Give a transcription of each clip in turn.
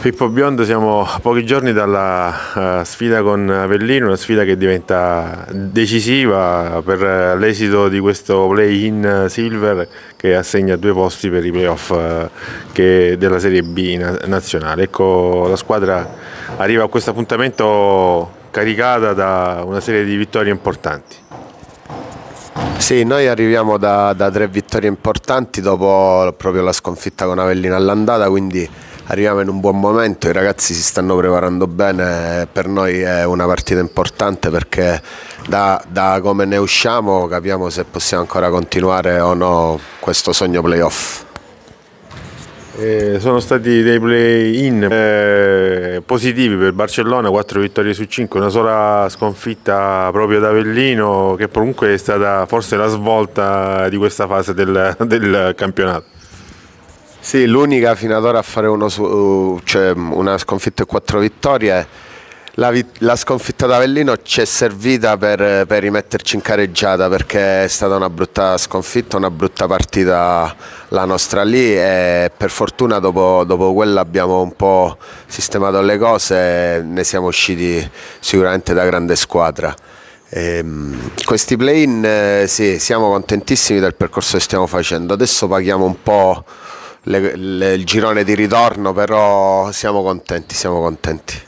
Pippo Biondo siamo a pochi giorni dalla uh, sfida con Avellino, una sfida che diventa decisiva per l'esito di questo play-in silver che assegna due posti per i playoff uh, della Serie B na nazionale. Ecco, la squadra arriva a questo appuntamento caricata da una serie di vittorie importanti. Sì, noi arriviamo da, da tre vittorie importanti dopo proprio la sconfitta con Avellino all'andata, quindi arriviamo in un buon momento, i ragazzi si stanno preparando bene, per noi è una partita importante perché da, da come ne usciamo capiamo se possiamo ancora continuare o no questo sogno playoff. Eh, sono stati dei play-in eh, positivi per Barcellona, 4 vittorie su 5, una sola sconfitta proprio da Avellino che comunque è stata forse la svolta di questa fase del, del campionato. Sì, l'unica fino ad ora a fare su, cioè una sconfitta e quattro vittorie. La, la sconfitta da Avellino ci è servita per, per, rimetterci in careggiata perché è stata una brutta sconfitta, una brutta partita la nostra lì e per fortuna dopo, dopo quella abbiamo un po' sistemato le cose e ne siamo usciti sicuramente da grande squadra. E, ehm, questi play-in eh, sì, siamo contentissimi del percorso che stiamo facendo, adesso paghiamo un po' le, le, il girone di ritorno, però siamo contenti, siamo contenti.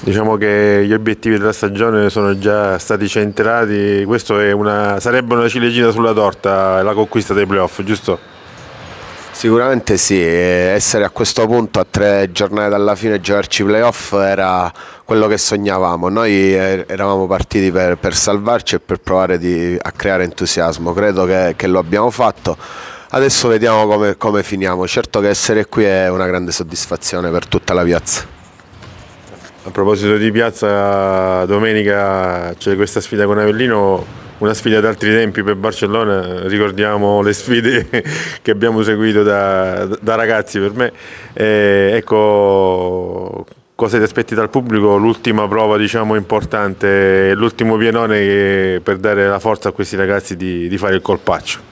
Diciamo che gli obiettivi della stagione sono già stati centrati, questo una, sarebbe una ciliegina sulla torta, la conquista dei playoff, giusto? Sicuramente sì, essere a questo punto a tre giornate dalla fine e giocarci playoff era quello che sognavamo, noi er-, eravamo partiti per, per salvarci e per provare di, a creare entusiasmo, credo che, che lo abbiamo fatto Adesso vediamo come, come finiamo. Certo che essere qui è una grande soddisfazione per tutta la piazza. A proposito di piazza, domenica c'è questa sfida con Avellino, una sfida d'altri tempi per Barcellona, ricordiamo le sfide che abbiamo seguito da, da ragazzi per me. E ecco, cosa ti aspetti dal pubblico? L'ultima prova diciamo, importante, l'ultimo pienone per dare la forza a questi ragazzi di, di fare il colpaccio.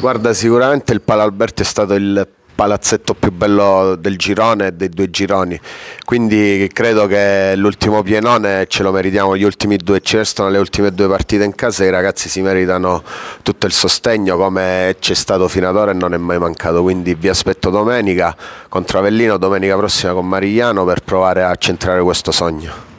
Guarda, sicuramente il Palalberto è stato il palazzetto più bello del girone e dei due gironi. Quindi credo che l'ultimo pienone ce lo meritiamo. Gli ultimi due ci restano le ultime due partite in casa e i ragazzi si meritano tutto il sostegno come c'è stato fino ad ora e non è mai mancato. Quindi vi aspetto domenica contro Avellino domenica prossima con Marigliano per provare a centrare questo sogno